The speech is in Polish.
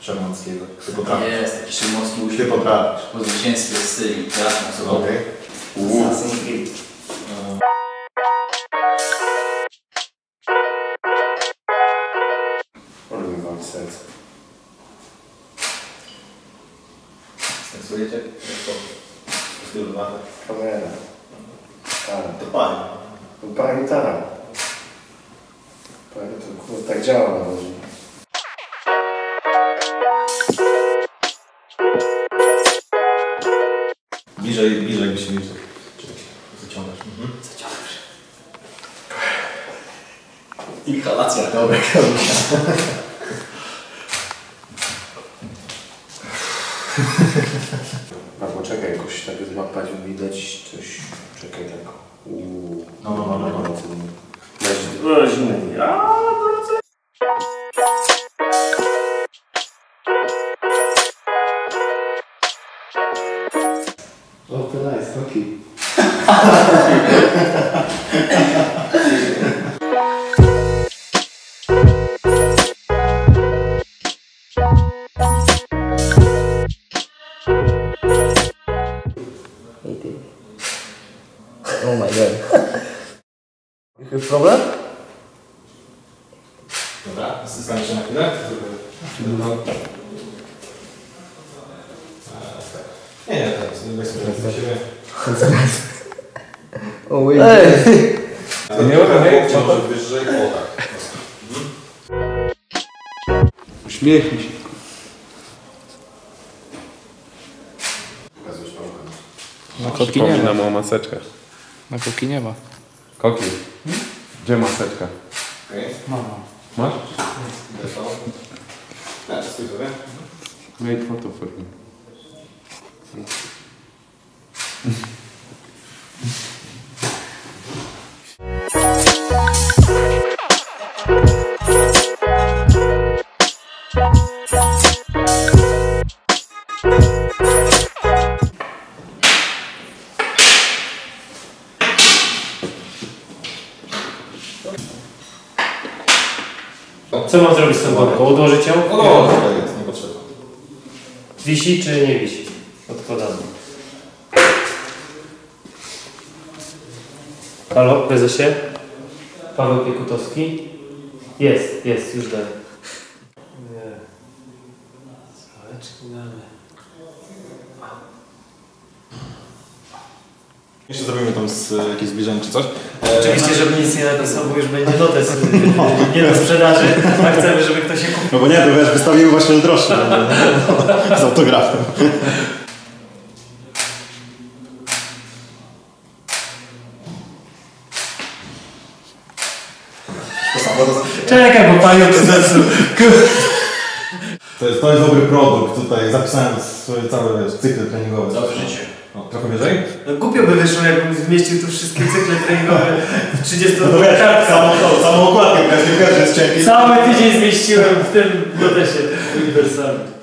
Szymańskiego. Ty potrafisz. Jest, taki szymowski Ty uśmiech. potrafisz. Po zwycięstwie z Syrii. Teraz sobie. Okej. Assassin's Creed. Ale mi wali serce. Stresujecie? To? Kamera. Tak. To fajnie. No pamiętam. Pamiętam, to kurde, tak działa na razie. Bliżej, bliżej tak się zaciągasz? Mhm. Zaciągasz. Inhalacja. Dobra, A poczekaj, jakoś tak złapać widać coś. Czekaj tak. Uuu. No, no, no, no, no. Zimny. A, wrócę. O, to nice, hockey. Oh my god. Jakiś problem? Dobra, staniesz się na chwilę? Wait. Ej! To nie okej, może wyżej, o tak. Uśmiechnij się. Na kotki nie ma. Przypominam o maseczkach. Na kotki nie ma. Koki. Gdzie maseczka? Okej, Mama. Masz? idę to. Tak, stój sobie. Make photo for me. Co mam zrobić z tą worką? Odłożyć ją? No dobra, to jest, nie potrzeba. Wisi czy nie wisi? Odkładamy. Halo, prezesie? Paweł Piekutowski? Jest, jest, już daję. Nie. Damy. Jeszcze zrobimy tam z, e, jakieś zbliżenie czy coś. Oczywiście, żeby nic nie napisał, bo już będzie notes nie do sprzedaży, a chcemy, żeby ktoś się kupił. No bo nie, to wiesz, wystawimy właśnie droższe. z autografem. Czekaj, bo panią to zepsuł. To jest, to jest dobry produkt tutaj, zapisałem swoje całe wiesz, cykle treningowe. Całe życie. O, trochę wyżej? No głupio by wyszło, jakbym zmieścił tu wszystkie cykle treningowe w 30 No to wiesz, samą, to, samą okładkę, każdy każdy jest cienki. Cały tydzień zmieściłem w tym notesie uniwersalnym.